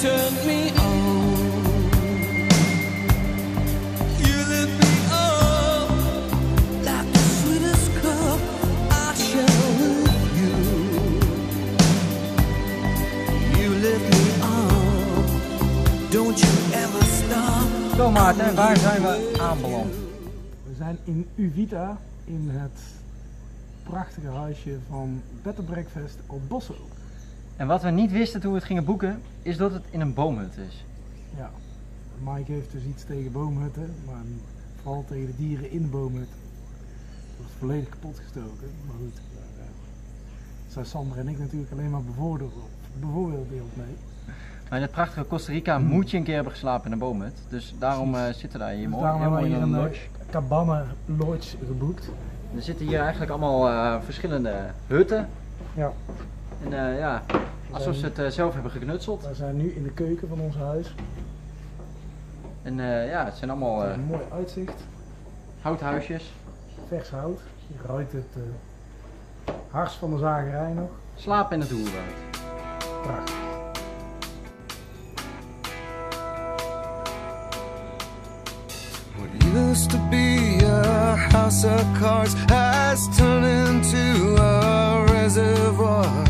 Turn me Zo Maarten, waar zijn we aanbeland? We zijn in Uvita, in het prachtige huisje van Bed and Breakfast op Bosso. En wat we niet wisten toen we het gingen boeken, is dat het in een boomhut is. Ja, Mike heeft dus iets tegen boomhutten, maar vooral tegen de dieren in de boomhut. Dat is volledig kapot gestoken, maar goed. Daar eh, zijn Sander en ik natuurlijk alleen maar bevoordeeld, bevoordeeld mee. Maar in het prachtige Costa Rica moet je een keer hebben geslapen in een boomhut. Dus daarom eh, zitten we daar hier Dus mooi, daarom hebben we hier een een lodge. eh, cabana lodge geboekt. Er zitten hier eigenlijk allemaal eh, verschillende hutten. Ja, En eh, ja, alsof ze het eh, zelf hebben geknutseld. wij zijn nu in de keuken van ons huis. En eh, ja, het zijn allemaal eh, Een mooi uitzicht, houthuisjes. vers hout. Je ruikt het eh hars van de zagerij nog. Slapen in het oerwoud. Prachtig. What used to be a house of cards has turned into a reservoir